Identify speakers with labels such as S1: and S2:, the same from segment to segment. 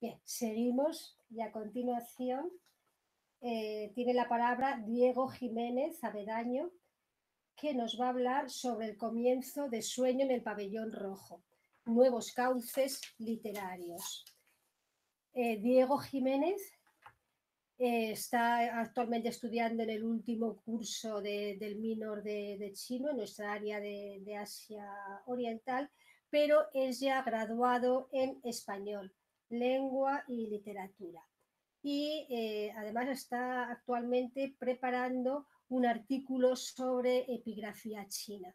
S1: Bien, seguimos y a continuación eh, tiene la palabra Diego Jiménez Abedaño, que nos va a hablar sobre el comienzo de Sueño en el Pabellón Rojo, nuevos cauces literarios. Eh, Diego Jiménez eh, está actualmente estudiando en el último curso del minor de, chino en nuestra área de Asia Oriental, pero es ya graduado en español lengua y literatura. Y eh, además está actualmente preparando un artículo sobre epigrafía china.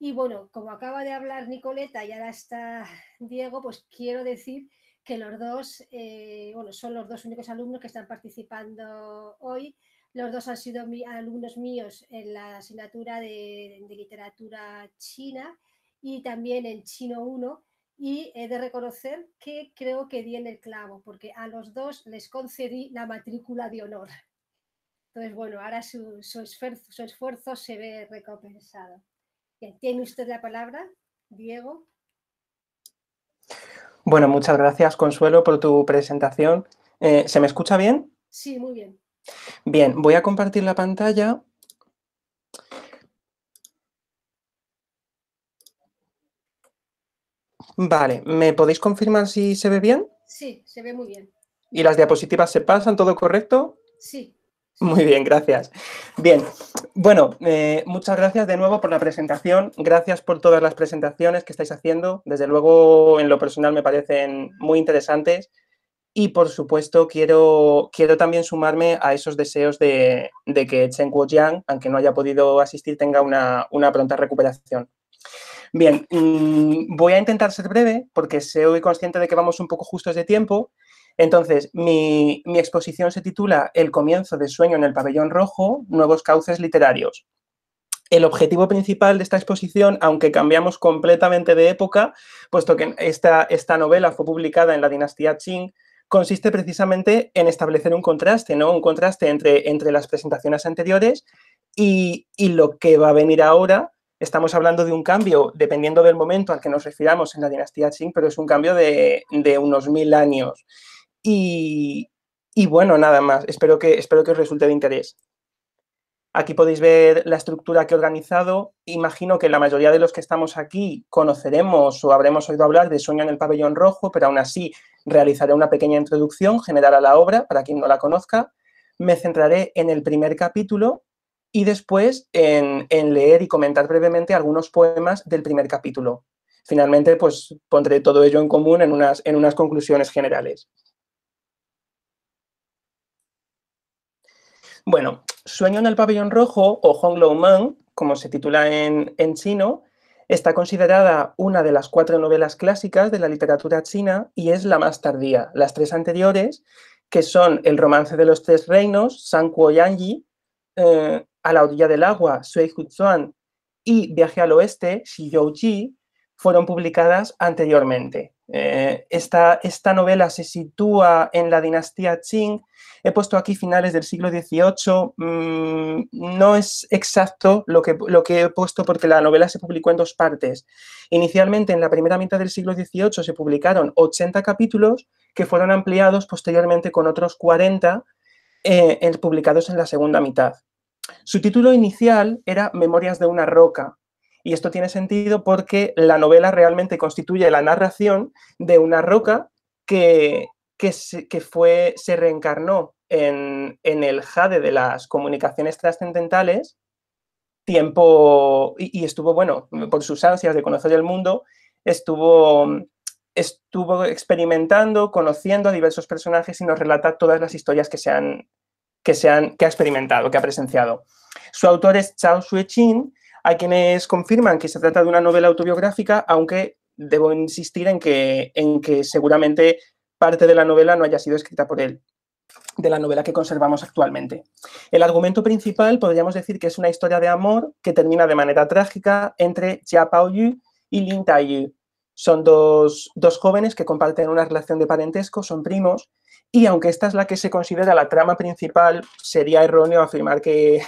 S1: Y bueno, como acaba de hablar Nicoleta y ahora está Diego, pues quiero decir que los dos, eh, bueno, son los dos únicos alumnos que están participando hoy. Los dos han sido alumnos míos en la asignatura de, de literatura china y también en chino 1 y he de reconocer que creo que di en el clavo, porque a los dos les concedí la matrícula de honor. Entonces, bueno, ahora su, esfuerzo, su esfuerzo, se ve recompensado. ¿Tiene usted la palabra, Diego?
S2: Bueno, muchas gracias, Consuelo, por tu presentación. Eh, ¿Se me escucha bien?
S1: Sí, muy bien.
S2: Bien, voy a compartir la pantalla Vale, ¿me podéis confirmar si se ve bien?
S1: Sí, se ve muy bien.
S2: ¿Y las diapositivas se pasan? ¿Todo correcto?
S1: Sí.
S2: Muy bien, gracias. Bien, bueno, eh, muchas gracias de nuevo por la presentación. Gracias por todas las presentaciones que estáis haciendo. Desde luego, en lo personal me parecen muy interesantes. Y, por supuesto, quiero, quiero también sumarme a esos deseos de, que Chen Kuo-jiang, aunque no haya podido asistir, tenga una, una pronta recuperación. Bien, mm, voy a intentar ser breve porque soy consciente de que vamos un poco justos de tiempo. Entonces, mi, exposición se titula El comienzo de sueño en el pabellón rojo, nuevos cauces literarios. El objetivo principal de esta exposición, aunque cambiamos completamente de época, puesto que esta, esta novela fue publicada en la dinastía Qing, consiste precisamente en establecer un contraste, ¿no? Un contraste entre, entre las presentaciones anteriores y, y, lo que va a venir ahora Estamos hablando de un cambio, dependiendo del momento al que nos refiramos en la dinastía Qing, pero es un cambio de, unos mil años. Y, bueno, nada más. Espero que, espero que os resulte de interés. Aquí podéis ver la estructura que he organizado. Imagino que la mayoría de los que estamos aquí conoceremos o habremos oído hablar de Sueño en el pabellón rojo, pero aún así realizaré una pequeña introducción general a la obra para quien no la conozca. Me centraré en el primer capítulo, y después en, leer y comentar brevemente algunos poemas del primer capítulo. Finalmente, pues pondré todo ello en común en unas, en unas conclusiones generales. Bueno, Sueño en el pabellón rojo o Hong Man, como se titula en, en chino, está considerada una de las cuatro novelas clásicas de la literatura china y es la más tardía. Las tres anteriores, que son El romance de los tres reinos, San Kuo Yanji, eh, a la orilla del agua, Sui Huzuan, y Viaje al oeste, Ji, fueron publicadas anteriormente. Eh, esta, novela se sitúa en la dinastía Qing. He puesto aquí finales del siglo XVIII. Mm, no es exacto lo que, lo que he puesto porque la novela se publicó en dos partes. Inicialmente, en la primera mitad del siglo XVIII, se publicaron 80 capítulos que fueron ampliados posteriormente con otros 40 eh, publicados en la segunda mitad. Su título inicial era Memorias de una roca, y esto tiene sentido porque la novela realmente constituye la narración de una roca que, que, se, fue, se reencarnó en, el jade de las comunicaciones trascendentales tiempo y, estuvo, bueno, por sus ansias de conocer el mundo, estuvo, estuvo experimentando, conociendo a diversos personajes y nos relata todas las historias que se han, que, ha experimentado, que ha presenciado. Su autor es Chao Shui-chin, a quienes confirman que se trata de una novela autobiográfica, aunque debo insistir en que, en que seguramente parte de la novela no haya sido escrita por él de la novela que conservamos actualmente. El argumento principal podríamos decir que es una historia de amor que termina de manera trágica entre Jia Paoyu y Lin Taiyu. Son dos, dos jóvenes que comparten una relación de parentesco, son primos, y aunque esta es la que se considera la trama principal, sería erróneo afirmar que,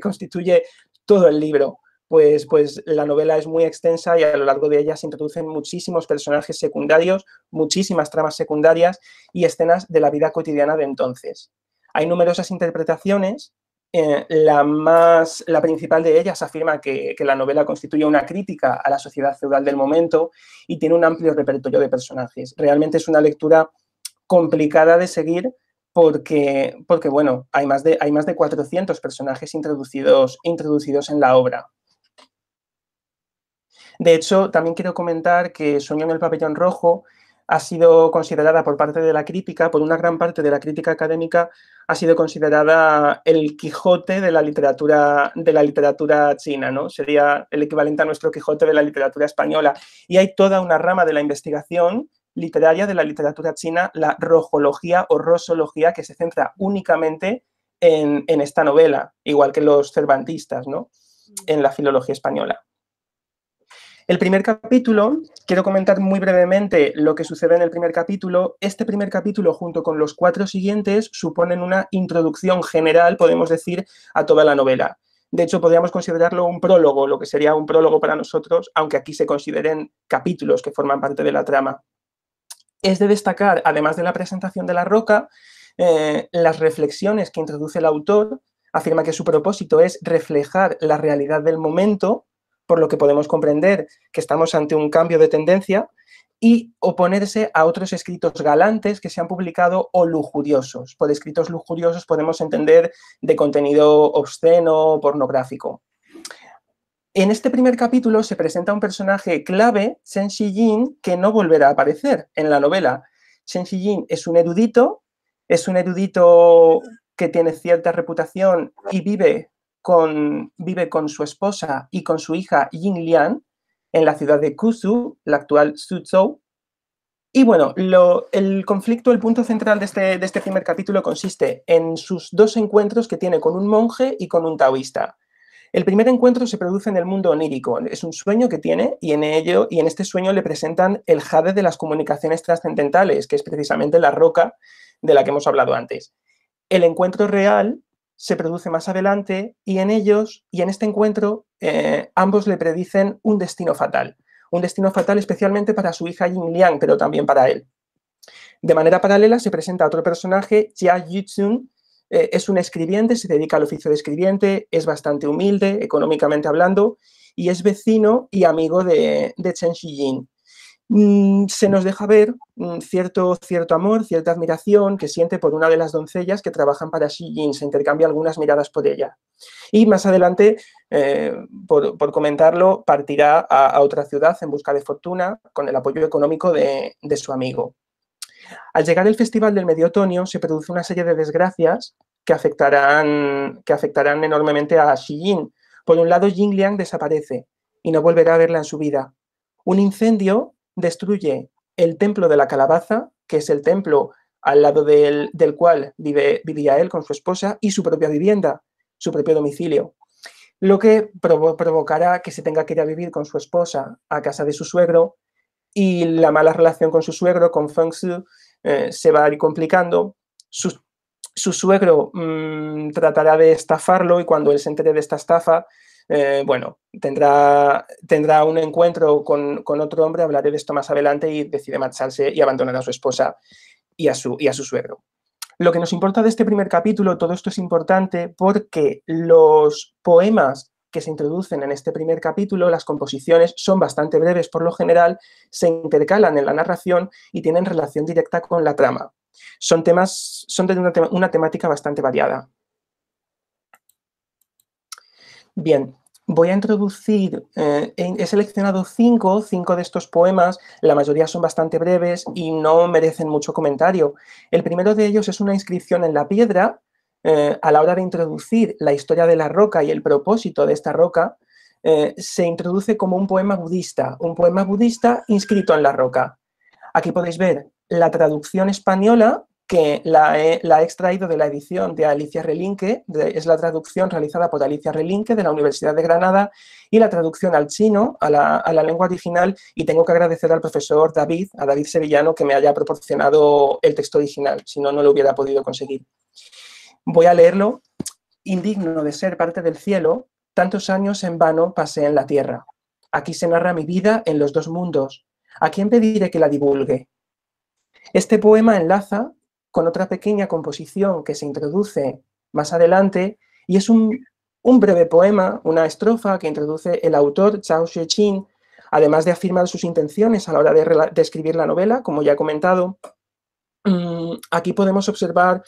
S2: constituye todo el libro. pues, pues la novela es muy extensa y a lo largo de ella se introducen muchísimos personajes secundarios, muchísimas tramas secundarias y escenas de la vida cotidiana de entonces. Hay numerosas interpretaciones. Eh, la, más, la principal de ellas afirma que, que la novela constituye una crítica a la sociedad feudal del momento y tiene un amplio repertorio de personajes. Realmente es una lectura complicada de seguir porque, porque bueno, hay más, de, hay más de 400 personajes introducidos, introducidos en la obra. De hecho, también quiero comentar que Sueño en el pabellón rojo ha sido considerada por parte de la crítica, por una gran parte de la crítica académica, ha sido considerada el Quijote de la literatura, de la literatura china, ¿no? Sería el equivalente a nuestro Quijote de la literatura española. Y hay toda una rama de la investigación literaria de la literatura china, la rojología o rosología, que se centra únicamente en, en esta novela, igual que los cervantistas, ¿no? En la filología española. El primer capítulo, quiero comentar muy brevemente lo que sucede en el primer capítulo. Este primer capítulo, junto con los cuatro siguientes, suponen una introducción general, podemos decir, a toda la novela. De hecho, podríamos considerarlo un prólogo, lo que sería un prólogo para nosotros, aunque aquí se consideren capítulos que forman parte de la trama. Es de destacar, además de la presentación de la roca, eh, las reflexiones que introduce el autor. Afirma que su propósito es reflejar la realidad del momento por lo que podemos comprender que estamos ante un cambio de tendencia y oponerse a otros escritos galantes que se han publicado o lujuriosos. Por escritos lujuriosos podemos entender de contenido obsceno, pornográfico. En este primer capítulo se presenta un personaje clave, Shen Shijin, que no volverá a aparecer en la novela. Shen Shijin es un erudito, es un erudito que tiene cierta reputación y vive vive con su esposa y con su hija Yin Lian en la ciudad de Kusu, la actual Suzhou. Y bueno, el conflicto, el punto central de este, de este primer capítulo consiste en sus dos encuentros que tiene con un monje y con un taoísta. El primer encuentro se produce en el mundo onírico, es un sueño que tiene y en ello y en este sueño le presentan el jade de las comunicaciones trascendentales, que es precisamente la roca de la que hemos hablado antes. El encuentro real se produce más adelante y en ellos y en este encuentro eh, ambos le predicen un destino fatal. Un destino fatal especialmente para su hija Yin Liang, pero también para él. De manera paralela se presenta otro personaje, Jia Yutsun, eh, es un escribiente, se dedica al oficio de escribiente, es bastante humilde, económicamente hablando, y es vecino y amigo de, Chen Shijin. Mm, se nos deja ver mm, cierto, cierto amor, cierta admiración que siente por una de las doncellas que trabajan para Xi Jin, se intercambia algunas miradas por ella. Y más adelante, eh, por, comentarlo, partirá a, otra ciudad en busca de fortuna con el apoyo económico de, su amigo. Al llegar el Festival del Medio Otoño se produce una serie de desgracias que afectarán, que afectarán enormemente a Xi Jin. Por un lado, Jin Liang desaparece y no volverá a verla en su vida. Un incendio destruye el templo de la calabaza, que es el templo al lado del, cual vive, vivía él con su esposa, y su propia vivienda, su propio domicilio. Lo que provocará que se tenga que ir a vivir con su esposa a casa de su suegro y la mala relación con su suegro, con Feng Shu, eh, se va a ir complicando. Su, suegro mm, tratará de estafarlo y cuando él se entere de esta estafa, eh, bueno, tendrá, tendrá un encuentro con, otro hombre, hablaré de esto más adelante y decide marcharse y abandonar a su esposa y a su, y a su suegro. Lo que nos importa de este primer capítulo, todo esto es importante porque los poemas que se introducen en este primer capítulo, las composiciones son bastante breves por lo general, se intercalan en la narración y tienen relación directa con la trama. Son temas, son de una temática bastante variada. Bien, voy a introducir, eh, he seleccionado cinco, cinco de estos poemas, la mayoría son bastante breves y no merecen mucho comentario. El primero de ellos es una inscripción en la piedra, eh, a la hora de introducir la historia de la roca y el propósito de esta roca, eh, se introduce como un poema budista, un poema budista inscrito en la roca. Aquí podéis ver la traducción española que la he, extraído de la edición de Alicia Relinque, es la traducción realizada por Alicia Relinque de la Universidad de Granada y la traducción al chino, a la, lengua original, y tengo que agradecer al profesor David, a David Sevillano, que me haya proporcionado el texto original, si no, no lo hubiera podido conseguir. Voy a leerlo. Indigno de ser parte del cielo, tantos años en vano pasé en la tierra. Aquí se narra mi vida en los dos mundos. ¿A quién pediré que la divulgue? Este poema enlaza con otra pequeña composición que se introduce más adelante y es un, breve poema, una estrofa que introduce el autor Chao Xueqin, además de afirmar sus intenciones a la hora de, escribir la novela, como ya he comentado. Mm, aquí podemos observar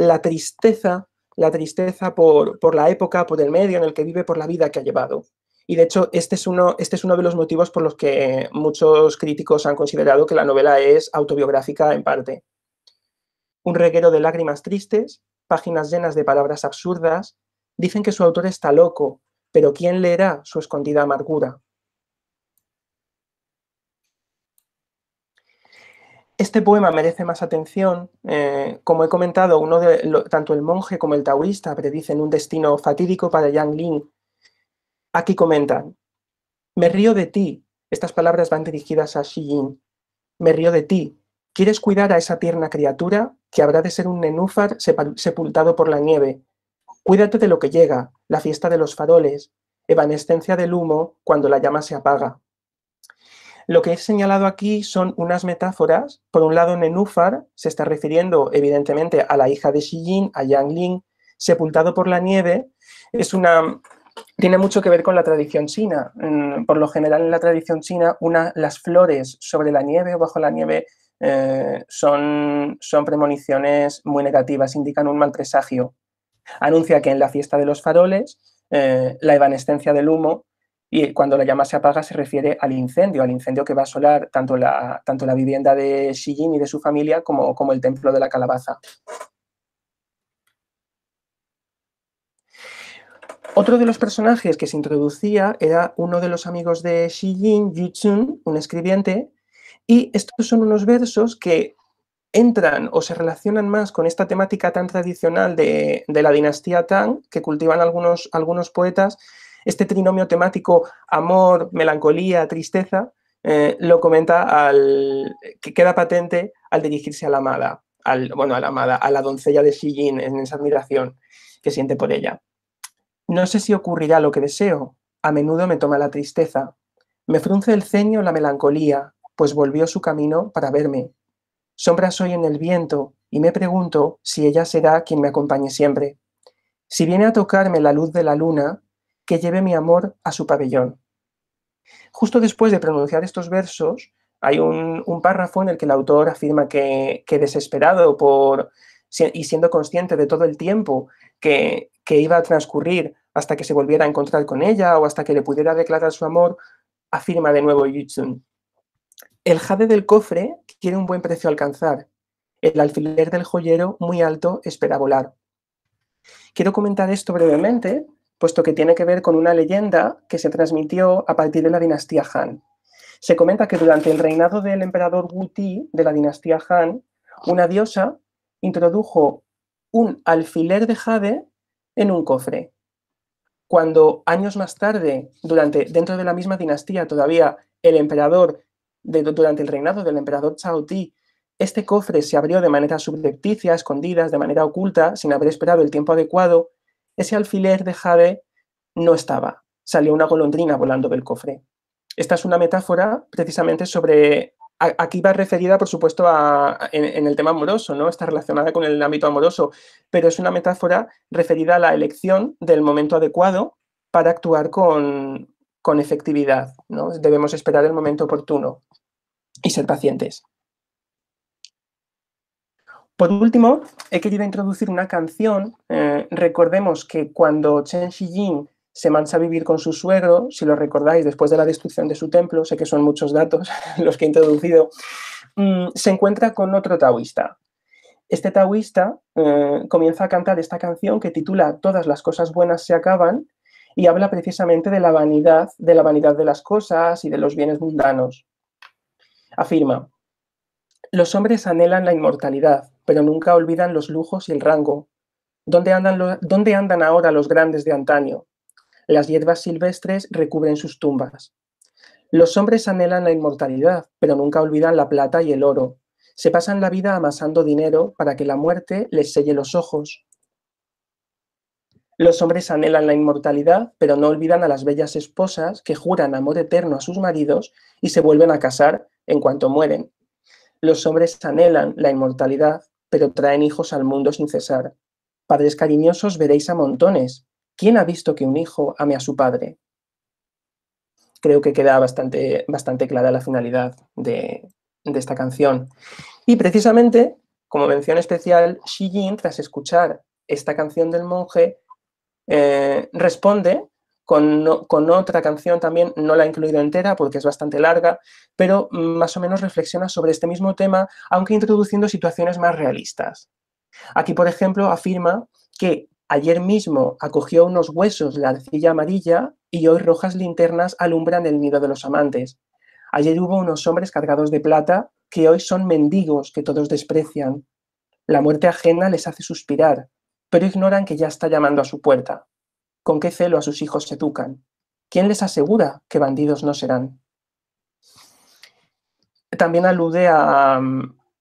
S2: la tristeza la tristeza por, la época, por el medio en el que vive, por la vida que ha llevado. Y de hecho, este es, uno, este es uno de los motivos por los que muchos críticos han considerado que la novela es autobiográfica en parte. Un reguero de lágrimas tristes, páginas llenas de palabras absurdas, dicen que su autor está loco, pero ¿quién leerá su escondida amargura? Este poema merece más atención. Eh, como he comentado, uno de, tanto el monje como el taoísta predicen un destino fatídico para Yang Ling. Aquí comentan, me río de ti. Estas palabras van dirigidas a Xi Yin. Me río de ti. ¿Quieres cuidar a esa tierna criatura que habrá de ser un nenúfar sepultado por la nieve? Cuídate de lo que llega, la fiesta de los faroles, evanescencia del humo cuando la llama se apaga. Lo que he señalado aquí son unas metáforas. Por un lado, Nenúfar se está refiriendo evidentemente a la hija de Xi a Yang Ling, sepultado por la nieve. Es una, tiene mucho que ver con la tradición china. Por lo general, en la tradición china, una, las flores sobre la nieve o bajo la nieve eh, son, son premoniciones muy negativas, indican un mal presagio. Anuncia que en la fiesta de los faroles, eh, la evanescencia del humo y cuando la llama se apaga se refiere al incendio, al incendio que va a asolar tanto la, tanto la vivienda de Xi Jin y de su familia como, como el templo de la calabaza. Otro de los personajes que se introducía era uno de los amigos de Xi Jin, Yu un escribiente, y estos son unos versos que entran o se relacionan más con esta temática tan tradicional de, de la dinastía Tang que cultivan algunos, algunos poetas este trinomio temático amor, melancolía, tristeza, eh, lo comenta al, que queda patente al dirigirse a la amada, al, bueno, a la amada, a la doncella de Xi en esa admiración que siente por ella. No sé si ocurrirá lo que deseo, a menudo me toma la tristeza, me frunce el ceño la melancolía, pues volvió su camino para verme. Sombra soy en el viento y me pregunto si ella será quien me acompañe siempre. Si viene a tocarme la luz de la luna, que lleve mi amor a su pabellón. Justo después de pronunciar estos versos, hay un, párrafo en el que el autor afirma que, desesperado por, y siendo consciente de todo el tiempo que, iba a transcurrir hasta que se volviera a encontrar con ella o hasta que le pudiera declarar su amor, afirma de nuevo Yutsun. El jade del cofre quiere un buen precio alcanzar. El alfiler del joyero muy alto espera volar. Quiero comentar esto brevemente puesto que tiene que ver con una leyenda que se transmitió a partir de la dinastía Han. Se comenta que durante el reinado del emperador Wu Ti de la dinastía Han, una diosa introdujo un alfiler de jade en un cofre. Cuando años más tarde, durante, dentro de la misma dinastía, todavía el emperador, durante el reinado del emperador Chao Ti, este cofre se abrió de manera subrepticia, escondidas, de manera oculta, sin haber esperado el tiempo adecuado, ese alfiler de jade no estaba. Salió una golondrina volando del cofre. Esta es una metáfora precisamente sobre... Aquí va referida, por supuesto, a, en, el tema amoroso, ¿no? Está relacionada con el ámbito amoroso, pero es una metáfora referida a la elección del momento adecuado para actuar con, con efectividad, ¿no? Debemos esperar el momento oportuno y ser pacientes. Por último, he querido introducir una canción. Eh, recordemos que cuando Chen Shijin se marcha a vivir con su suegro, si lo recordáis, después de la destrucción de su templo, sé que son muchos datos los que he introducido, mm, se encuentra con otro taoísta. Este taoísta eh, comienza a cantar esta canción que titula Todas las cosas buenas se acaban y habla precisamente de la vanidad, de la vanidad de las cosas y de los bienes mundanos. Afirma, los hombres anhelan la inmortalidad, pero nunca olvidan los lujos y el rango. ¿Dónde andan, ¿Dónde andan ahora los grandes de antaño? Las hierbas silvestres recubren sus tumbas. Los hombres anhelan la inmortalidad, pero nunca olvidan la plata y el oro. Se pasan la vida amasando dinero para que la muerte les selle los ojos. Los hombres anhelan la inmortalidad, pero no olvidan a las bellas esposas que juran amor eterno a sus maridos y se vuelven a casar en cuanto mueren. Los hombres anhelan la inmortalidad, pero traen hijos al mundo sin cesar. Padres cariñosos veréis a montones. ¿Quién ha visto que un hijo ame a su padre? Creo que queda bastante, bastante clara la finalidad de, esta canción. Y precisamente, como mención especial, Xi Jin, tras escuchar esta canción del monje, eh, responde con, otra canción también, no la he incluido entera porque es bastante larga, pero más o menos reflexiona sobre este mismo tema, aunque introduciendo situaciones más realistas. Aquí, por ejemplo, afirma que ayer mismo acogió unos huesos de arcilla amarilla y hoy rojas linternas alumbran el nido de los amantes. Ayer hubo unos hombres cargados de plata que hoy son mendigos que todos desprecian. La muerte ajena les hace suspirar, pero ignoran que ya está llamando a su puerta. ¿Con qué celo a sus hijos se educan? ¿Quién les asegura que bandidos no serán? También alude a,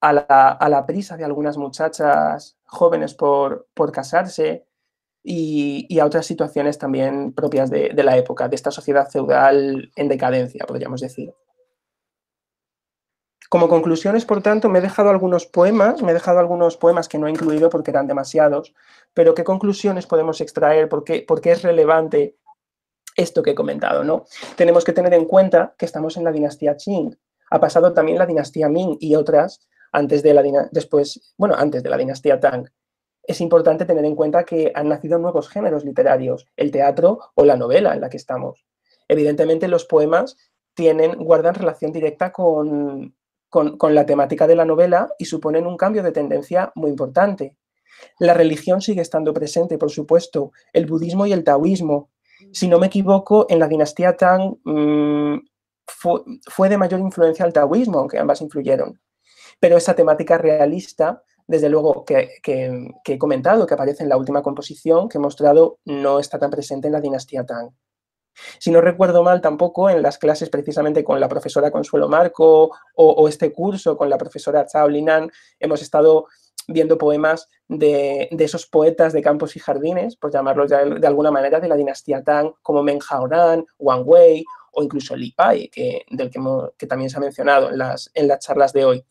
S2: la, prisa de algunas muchachas jóvenes por, casarse y, a otras situaciones también propias de la época, de esta sociedad feudal en decadencia, podríamos decir. Como conclusiones, por tanto, me he dejado algunos poemas, me he dejado algunos poemas que no he incluido porque eran demasiados, pero ¿qué conclusiones podemos extraer? ¿Por qué, es relevante esto que he comentado? ¿no? Tenemos que tener en cuenta que estamos en la dinastía Qing. Ha pasado también la dinastía Ming y otras antes de la, después, bueno, antes de la dinastía Tang. Es importante tener en cuenta que han nacido nuevos géneros literarios, el teatro o la novela en la que estamos. Evidentemente, los poemas tienen, guardan relación directa con, con, la temática de la novela y suponen un cambio de tendencia muy importante. La religión sigue estando presente, por supuesto, el budismo y el taoísmo. Si no me equivoco, en la dinastía Tang mm, fue, de mayor influencia el taoísmo, aunque ambas influyeron. Pero esa temática realista, desde luego que, que, he comentado, que aparece en la última composición que he mostrado, no está tan presente en la dinastía Tang. Si no recuerdo mal tampoco, en las clases precisamente con la profesora Consuelo Marco o, este curso con la profesora Chao Linan, hemos estado viendo poemas de, esos poetas de campos y jardines, por llamarlos de, alguna manera, de la dinastía Tang, como Meng Haoran, Wang Wei o incluso Li Pai, que, del que, también se ha mencionado en las, en las charlas de hoy.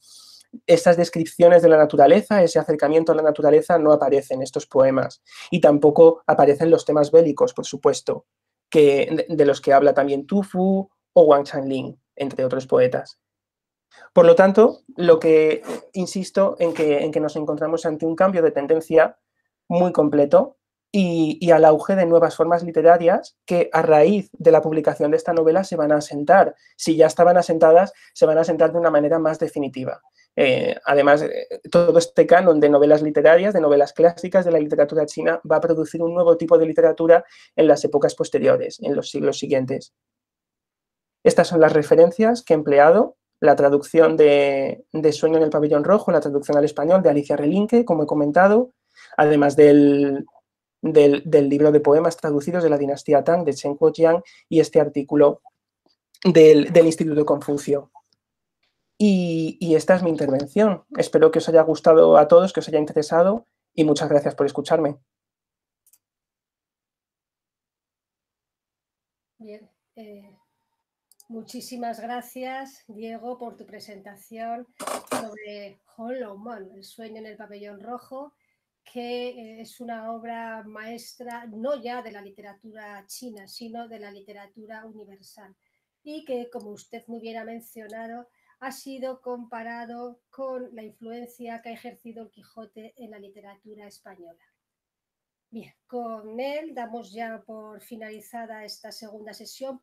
S2: Estas descripciones de la naturaleza, ese acercamiento a la naturaleza no aparecen en estos poemas y tampoco aparecen los temas bélicos, por supuesto que, de los que habla también Tufu o Wang Chanling, entre otros poetas. Por lo tanto, lo que insisto en que, en que nos encontramos ante un cambio de tendencia muy completo y, al auge de nuevas formas literarias que a raíz de la publicación de esta novela se van a asentar. Si ya estaban asentadas, se van a asentar de una manera más definitiva. Eh, además, eh, todo este canon de novelas literarias, de novelas clásicas de la literatura china, va a producir un nuevo tipo de literatura en las épocas posteriores, en los siglos siguientes. Estas son las referencias que he empleado, la traducción de, Sueño en el pabellón rojo, la traducción al español de Alicia Relinque, como he comentado, además del, libro de poemas traducidos de la dinastía Tang de Chen Kuojiang y este artículo del, del Instituto Confucio. Y, esta es mi intervención. Espero que os haya gustado a todos, que os haya interesado y muchas gracias por escucharme.
S1: Bien, eh, muchísimas gracias, Diego, por tu presentación sobre Hollow Man, el sueño en el pabellón rojo, que eh, es una obra maestra no ya de la literatura china, sino de la literatura universal. Y que, como usted muy bien ha mencionado, ha sido comparado con la influencia que ha ejercido el Quijote en la literatura española. Bien, con él damos ya por finalizada esta segunda sesión.